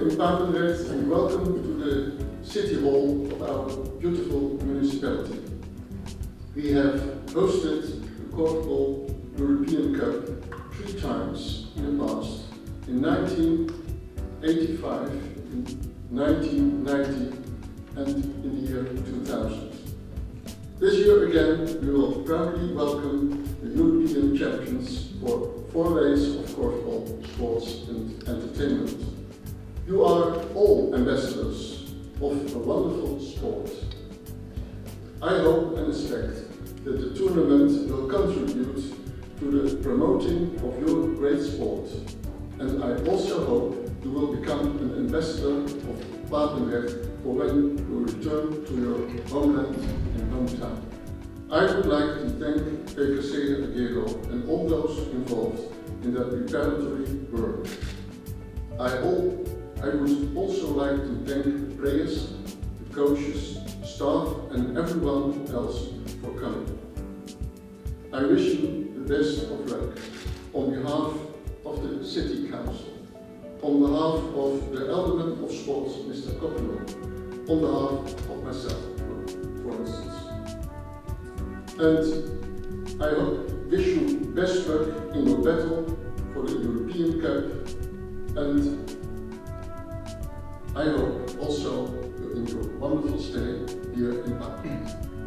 in Papendrecht and welcome to the City Hall of our beautiful municipality. We have hosted the Korfball European Cup three times in the past, in 1985, in 1990 and in the year 2000. This year again we will proudly welcome the European champions for four days of korfball, all ambassadors of a wonderful sport. I hope and expect that the tournament will contribute to the promoting of your great sport. And I also hope you will become an ambassador of Papendrecht for when you return to your homeland and hometown. I would like to thank PKC Hagero and all those involved in that preparatory work. I, all, I would also like to thank the players, the coaches, staff and everyone else for coming. I wish you the best of luck on behalf of the City Council, on behalf of the Alderman of Sports, Mr. Koppelo, on behalf of myself, for instance. And I hope, wish you best luck in your battle for the European Cup and I hope also you enjoy a wonderful stay here in you.